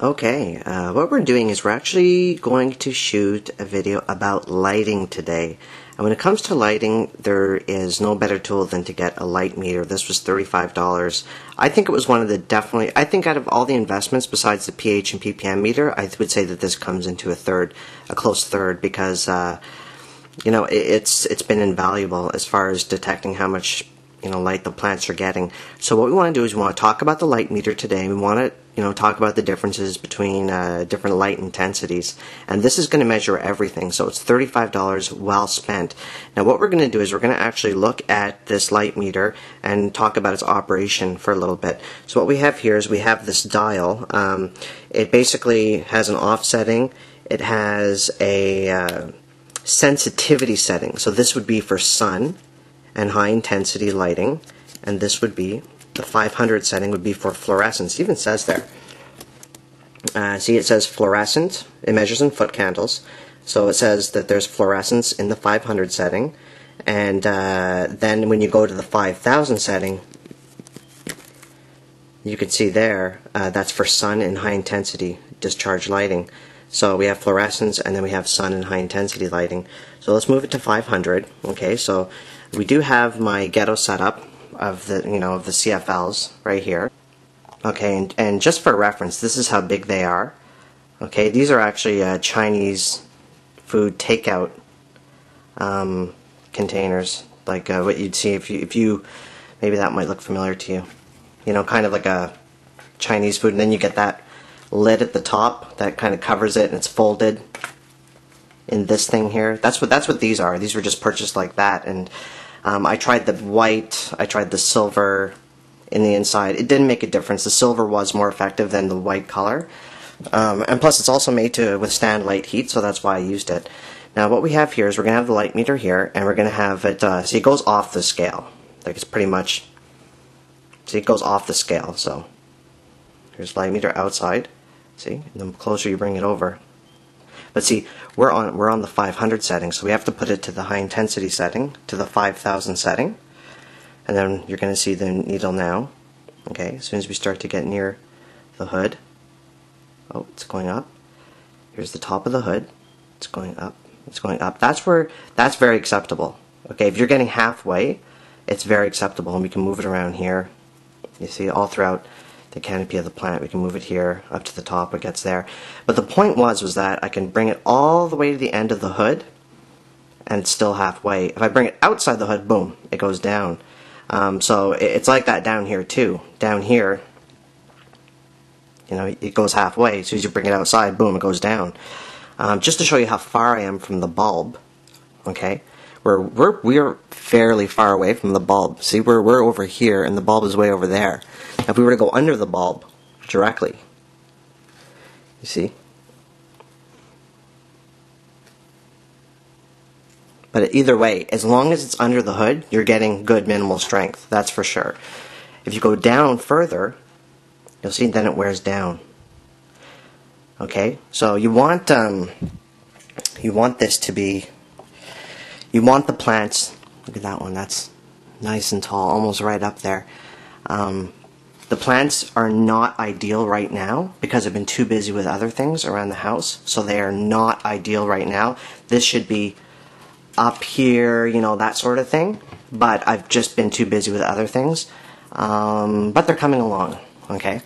Okay, uh, what we're doing is we're actually going to shoot a video about lighting today. And when it comes to lighting, there is no better tool than to get a light meter. This was $35. I think it was one of the definitely, I think out of all the investments besides the pH and ppm meter, I would say that this comes into a third, a close third, because, uh, you know, it, it's it's been invaluable as far as detecting how much you know light the plants are getting. So what we want to do is we want to talk about the light meter today. We want to you know talk about the differences between uh, different light intensities, and this is going to measure everything. So it's thirty-five dollars well spent. Now what we're going to do is we're going to actually look at this light meter and talk about its operation for a little bit. So what we have here is we have this dial. Um, it basically has an offsetting. It has a uh, sensitivity setting. So this would be for sun and high intensity lighting, and this would be the 500 setting would be for fluorescence. It even says there. Uh, see, it says fluorescent. It measures in foot candles. So it says that there's fluorescence in the 500 setting. And uh, then when you go to the 5000 setting, you can see there, uh, that's for sun and high intensity discharge lighting. So we have fluorescence and then we have sun and high intensity lighting. So let's move it to 500. Okay, so we do have my ghetto setup of the you know of the CFLs right here. Okay, and, and just for reference, this is how big they are. Okay, these are actually uh, Chinese food takeout um, containers, like uh, what you'd see if you if you maybe that might look familiar to you. You know, kind of like a Chinese food, and then you get that lid at the top that kind of covers it, and it's folded in this thing here. That's what that's what these are. These were just purchased like that, and um, I tried the white, I tried the silver in the inside. It didn't make a difference. The silver was more effective than the white color, um, and plus it's also made to withstand light heat, so that's why I used it. Now what we have here is we're gonna have the light meter here, and we're gonna have it. Uh, see, it goes off the scale. Like it's pretty much. See, it goes off the scale. So here's light meter outside. See, and the closer you bring it over, but see, we're on we're on the 500 setting, so we have to put it to the high intensity setting, to the 5000 setting, and then you're going to see the needle now. Okay, as soon as we start to get near the hood, oh, it's going up. Here's the top of the hood. It's going up. It's going up. That's where that's very acceptable. Okay, if you're getting halfway, it's very acceptable, and we can move it around here. You see, all throughout the canopy of the plant. We can move it here up to the top. It gets there. But the point was was that I can bring it all the way to the end of the hood, and it's still halfway. If I bring it outside the hood, boom, it goes down. Um, so it's like that down here too. Down here, you know, it goes halfway. As soon as you bring it outside, boom, it goes down. Um, just to show you how far I am from the bulb, okay? We're, we're, we're fairly far away from the bulb. See, we're, we're over here, and the bulb is way over there. If we were to go under the bulb directly, you see? But either way, as long as it's under the hood, you're getting good minimal strength. That's for sure. If you go down further, you'll see then it wears down. Okay, so you want um, you want this to be you want the plants. Look at that one. That's nice and tall, almost right up there. Um, the plants are not ideal right now because I've been too busy with other things around the house, so they are not ideal right now. This should be up here, you know, that sort of thing, but I've just been too busy with other things. Um, but they're coming along, okay?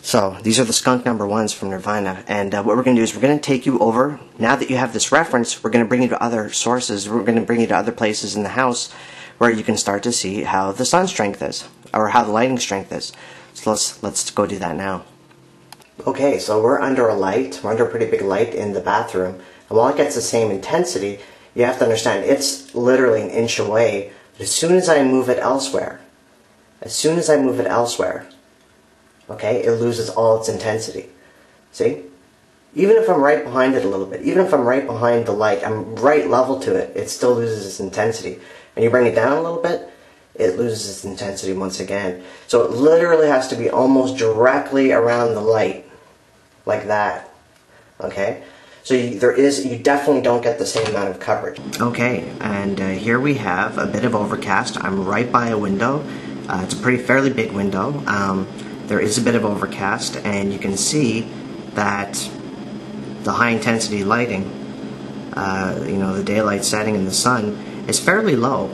So these are the skunk number ones from Nirvana, and uh, what we're going to do is we're going to take you over. Now that you have this reference, we're going to bring you to other sources. We're going to bring you to other places in the house where you can start to see how the sun strength is or how the lighting strength is. So let's let's go do that now. Okay, so we're under a light. We're under a pretty big light in the bathroom. And while it gets the same intensity, you have to understand it's literally an inch away. But as soon as I move it elsewhere, as soon as I move it elsewhere, okay, it loses all its intensity. See? Even if I'm right behind it a little bit, even if I'm right behind the light, I'm right level to it, it still loses its intensity. And you bring it down a little bit, it loses its intensity once again. So it literally has to be almost directly around the light, like that. Okay? So you, there is, you definitely don't get the same amount of coverage. Okay, and uh, here we have a bit of overcast. I'm right by a window. Uh, it's a pretty fairly big window. Um, there is a bit of overcast, and you can see that the high intensity lighting, uh, you know, the daylight setting in the sun, is fairly low.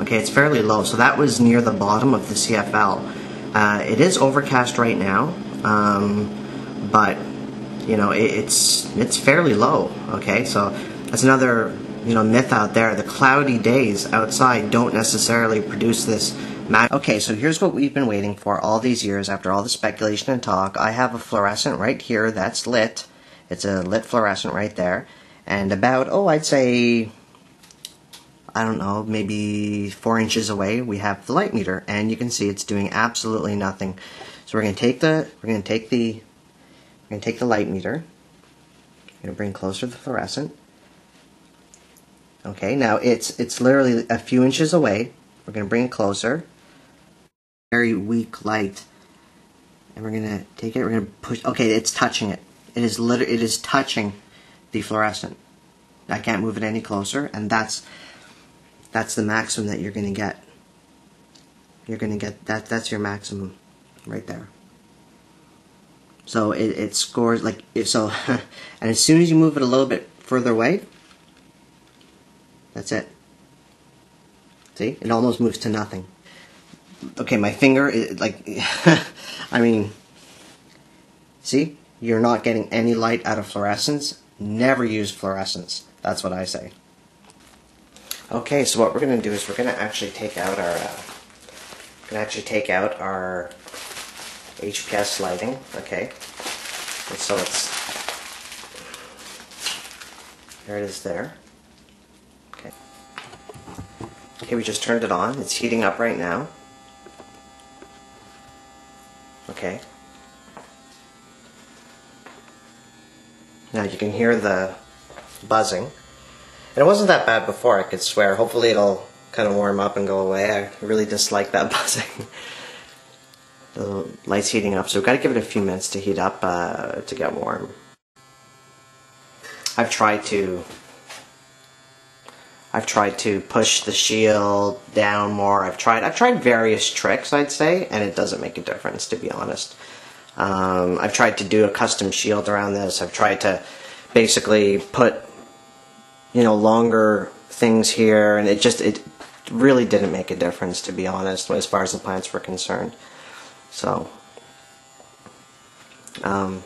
Okay, it's fairly low. So that was near the bottom of the CFL. Uh, it is overcast right now, um, but you know it, it's it's fairly low. Okay, so that's another you know myth out there. The cloudy days outside don't necessarily produce this. okay, so here's what we've been waiting for all these years. After all the speculation and talk, I have a fluorescent right here that's lit. It's a lit fluorescent right there, and about oh I'd say I don't know, maybe four inches away, we have the light meter, and you can see it's doing absolutely nothing. So we're going to take the we're going to take the we're going to take the light meter. We're going to bring closer the fluorescent. Okay, now it's it's literally a few inches away. We're going to bring it closer. Very weak light, and we're going to take it. We're going to push. Okay, it's touching it. It is literally it is touching the fluorescent. I can't move it any closer, and that's that's the maximum that you're going to get. You're going to get that. That's your maximum, right there. So it, it scores like if so, and as soon as you move it a little bit further away, that's it. See, it almost moves to nothing. Okay, my finger, is, like, I mean, see, you're not getting any light out of fluorescence. Never use fluorescence. That's what I say. Okay, so what we're going to do is we're going to actually take out our, uh, going to actually take out our HPS lighting, okay? And so it's, there it is there. Okay. Okay, we just turned it on. It's heating up right now. Okay. Now you can hear the buzzing. And it wasn't that bad before, I could swear. Hopefully it'll kind of warm up and go away. I really dislike that buzzing. the light's heating up, so we've got to give it a few minutes to heat up uh, to get warm. I've tried to I've tried to push the shield down more. I've tried I've tried various tricks, I'd say, and it doesn't make a difference to be honest. Um, I've tried to do a custom shield around this. I've tried to basically put you know, longer things here, and it just it really didn't make a difference to be honest, as far as the plants were concerned. So, um,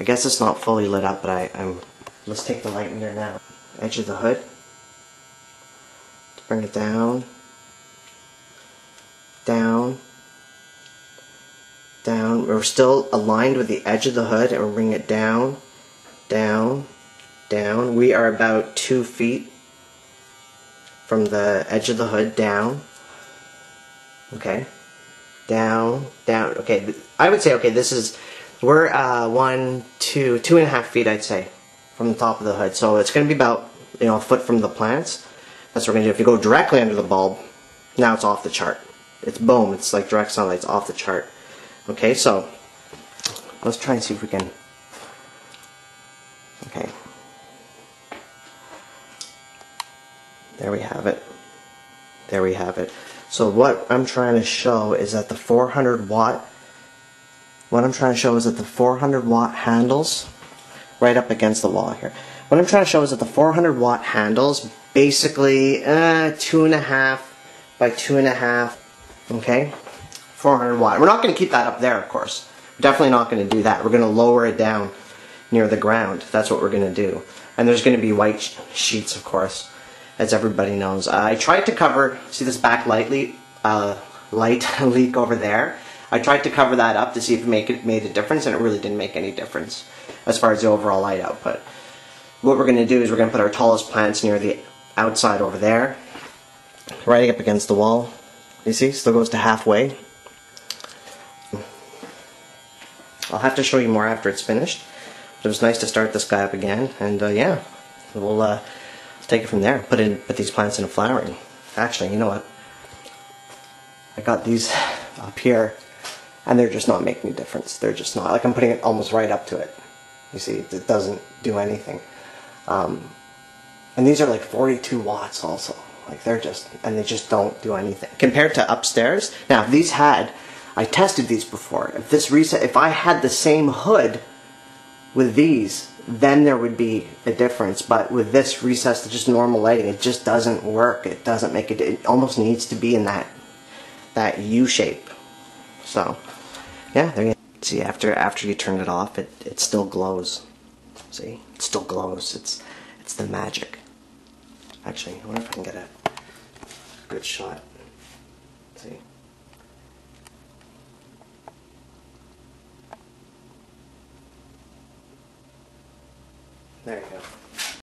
I guess it's not fully lit up, but I, I'm. Let's take the light meter now. Edge of the hood. Bring it down. Down. Down. We're still aligned with the edge of the hood, and we're bringing it down, down, down. We are about two feet from the edge of the hood down. Okay. Down, down. Okay, I would say, okay, this is, we're uh, one, two, two and a half feet, I'd say, from the top of the hood. So it's going to be about, you know, a foot from the plants. That's what we're going to do. If you go directly under the bulb, now it's off the chart. It's boom, it's like direct sunlight, it's off the chart. Okay, so let's try and see if we can, okay. There we have it. There we have it. So what I'm trying to show is that the 400 watt, what I'm trying to show is that the 400 watt handles right up against the wall here. What I'm trying to show is that the 400 watt handles basically uh, two and a half by two and a half, okay? 400 watt. We're not going to keep that up there, of course. We're definitely not going to do that. We're going to lower it down near the ground. That's what we're going to do. And there's going to be white sheets, of course as everybody knows. I tried to cover, see this back lightly, uh, light leak over there? I tried to cover that up to see if it, make it made a difference, and it really didn't make any difference as far as the overall light output. What we're going to do is we're going to put our tallest plants near the outside over there, right up against the wall. You see, still goes to halfway. I'll have to show you more after it's finished. But it was nice to start this guy up again, and uh, yeah, we'll uh, take it from there. Put in put these plants in a flowering. Actually, you know what? I got these up here, and they're just not making a difference. They're just not. Like I'm putting it almost right up to it. You see, it doesn't do anything. Um, and these are like 42 watts also. Like they're just, and they just don't do anything. Compared to upstairs, now if these had I tested these before. If this reset, if I had the same hood with these, then there would be a difference. But with this recessed, just normal lighting, it just doesn't work. It doesn't make it. It almost needs to be in that that U shape. So, yeah, there you. See, after after you turn it off, it it still glows. See, it still glows. It's it's the magic. Actually, I wonder if I can get a good shot. See. There you go.